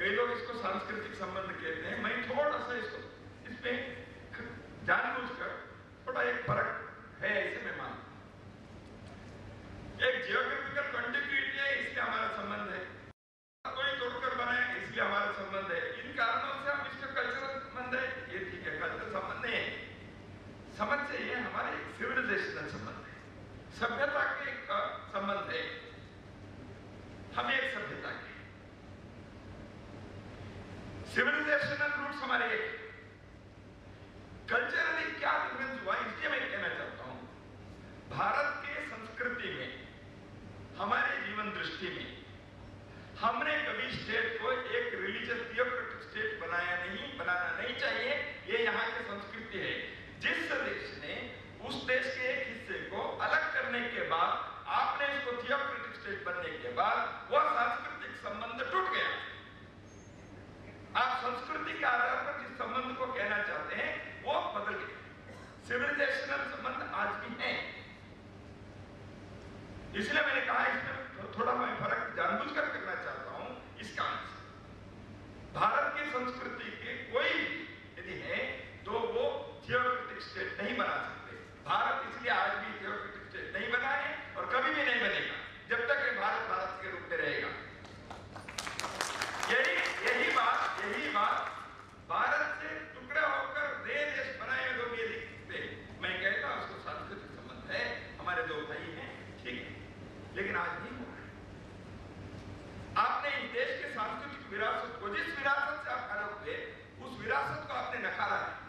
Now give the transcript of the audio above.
कई लोग इसको सांस्कृतिक संबंध कहते हैं, मैं थोड़ा सा इसको, इसमें जानबूझकर थोड़ा एक फ़र्क है ऐसे मैं मानता एक जियोग्राफिकल कंटिन्यूटी है, इसलिए हमारा संबंध है। कोई तोड़कर बनाए, इसलिए हमारा संबंध है। इन कारणों से हम इसका कल्चरल संबंध है। ये ठीक है कल्चरल संबंध नहीं है। समझ से ये हमारे सिविलाइजेशनल संबंध है। सभ्यता के एक संबंध है। सिविलाइजेशनल रूट्स हमारे एक। कल्चरली क्या डिफरेंस हुआ? इसलिए मैं कहना चाहता हूँ। भारत के संस्कृति में, हमारे जीवन दृष्टि में, हमने कभी स्टेट को एक रिलीजियस थियोक्रेटिक स्टेट बनाया नहीं, बनाना नहीं चाहिए। ये यहाँ की संस्कृति है। जिस देश ने उस देश के एक हिस्से को अलग करने के बाद, आपने इसको थियोक्रेटिक स्टेट बनने के बाद, वह सांस्कृतिक संबंध टूट गया आप संस्कृति के आधार पर जिस संबंध को कहना चाहते हैं, वो बदल गए। सिविलाइजेशनल संबंध आज भी है। इसलिए मैंने कहा, इसमें थोड़ा मैं फ़र्क जानबूझकर करना चाहता हूँ इस से भारत की संस्कृति के कोई यदि है तो वो स्टेट नहीं बना सकते। भारत इसलिए आज भी स्टेट नहीं बना है और कभी भी नहीं बनेगा। भारत से टुकड़ा होकर नए देश बनाए लोग ये लिख सकते मैं कहता उसको सांस्कृतिक संबंध है। हमारे दो भाई हैं, ठीक है। लेकिन आज नहीं हो रहा है। आपने इस देश के सांस्कृतिक विरासत को, जिस विरासत से आप खड़ा हुए, उस विरासत को आपने नकारा है।